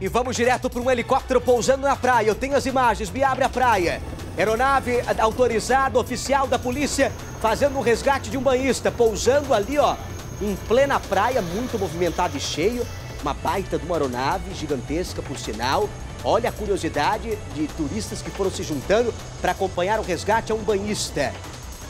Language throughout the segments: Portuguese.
E vamos direto para um helicóptero pousando na praia. Eu tenho as imagens, me abre a praia. Aeronave autorizada, oficial da polícia, fazendo um resgate de um banhista, pousando ali, ó, em plena praia, muito movimentado e cheio. Uma baita de uma aeronave, gigantesca por sinal. Olha a curiosidade de turistas que foram se juntando para acompanhar o resgate a um banhista.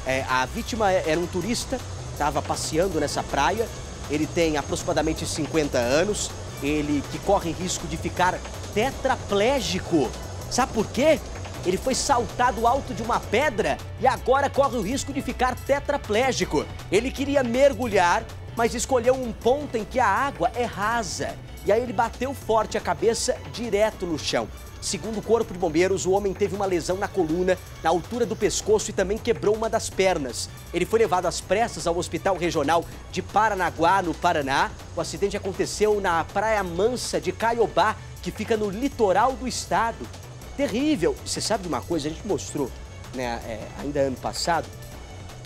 É, a vítima era um turista, estava passeando nessa praia. Ele tem aproximadamente 50 anos. Ele que corre risco de ficar tetraplégico. Sabe por quê? Ele foi saltado alto de uma pedra e agora corre o risco de ficar tetraplégico. Ele queria mergulhar, mas escolheu um ponto em que a água é rasa. E aí ele bateu forte a cabeça direto no chão. Segundo o Corpo de Bombeiros, o homem teve uma lesão na coluna, na altura do pescoço e também quebrou uma das pernas. Ele foi levado às pressas ao Hospital Regional de Paranaguá, no Paraná. O acidente aconteceu na Praia Mansa de Caiobá, que fica no litoral do estado. Terrível. Você sabe de uma coisa? A gente mostrou, né, é, ainda ano passado,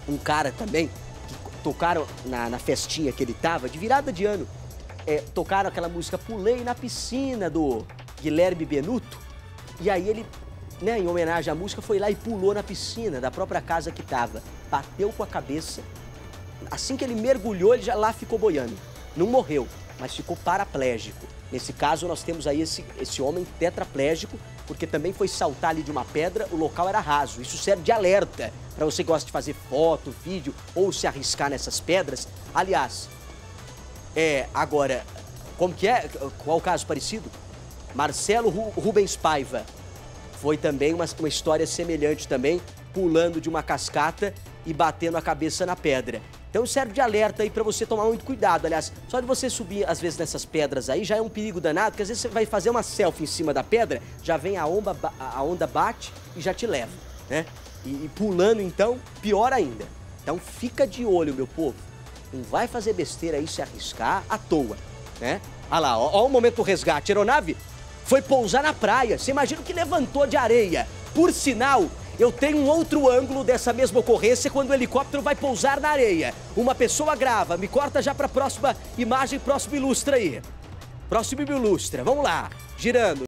um cara também, que tocaram na, na festinha que ele tava, de virada de ano, é, tocaram aquela música Pulei na Piscina, do Guilherme Benuto. E aí ele, né, em homenagem à música, foi lá e pulou na piscina da própria casa que estava. Bateu com a cabeça. Assim que ele mergulhou, ele já lá ficou boiando. Não morreu, mas ficou paraplégico. Nesse caso, nós temos aí esse, esse homem tetraplégico, porque também foi saltar ali de uma pedra, o local era raso. Isso serve de alerta para você que gosta de fazer foto, vídeo ou se arriscar nessas pedras. Aliás, é, agora, como que é? Qual o caso parecido? Marcelo Rubens Paiva foi também uma, uma história semelhante também, pulando de uma cascata e batendo a cabeça na pedra. Então serve de alerta aí para você tomar muito cuidado. Aliás, só de você subir às vezes nessas pedras aí já é um perigo danado, porque às vezes você vai fazer uma selfie em cima da pedra, já vem a onda, a onda bate e já te leva, né? E, e pulando então, pior ainda. Então fica de olho, meu povo. Não vai fazer besteira aí se arriscar à toa, né? Olha lá, ó, ó o momento do resgate. A aeronave foi pousar na praia. Você imagina o que levantou de areia. Por sinal, eu tenho um outro ângulo dessa mesma ocorrência quando o helicóptero vai pousar na areia. Uma pessoa grava, me corta já para a próxima imagem, próximo ilustra aí. Próximo ilustra, vamos lá, girando.